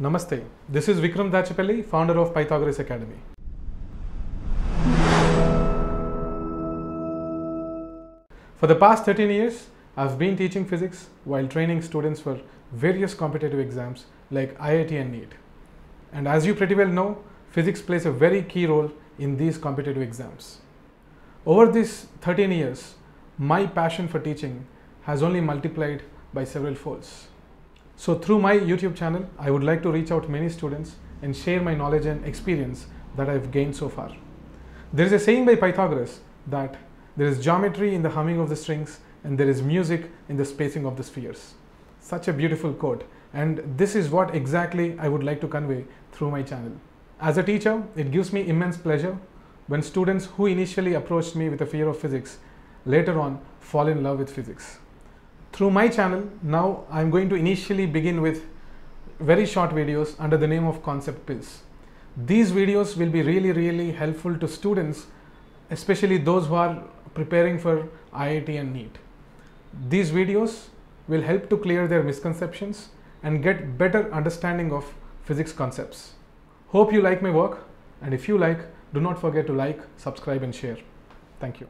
Namaste. This is Vikram Dachepally, founder of Pythagoras Academy. For the past 13 years, I've been teaching physics while training students for various competitive exams like IIT and NEET. And as you pretty well know, physics plays a very key role in these competitive exams. Over these 13 years, my passion for teaching has only multiplied by several folds. So through my YouTube channel, I would like to reach out many students and share my knowledge and experience that I've gained so far. There is a saying by Pythagoras that there is geometry in the humming of the strings and there is music in the spacing of the spheres. Such a beautiful quote and this is what exactly I would like to convey through my channel. As a teacher, it gives me immense pleasure when students who initially approached me with a fear of physics later on fall in love with physics. Through my channel, now I'm going to initially begin with very short videos under the name of concept pills. These videos will be really, really helpful to students, especially those who are preparing for IIT and NEET. These videos will help to clear their misconceptions and get better understanding of physics concepts. Hope you like my work and if you like, do not forget to like, subscribe and share. Thank you.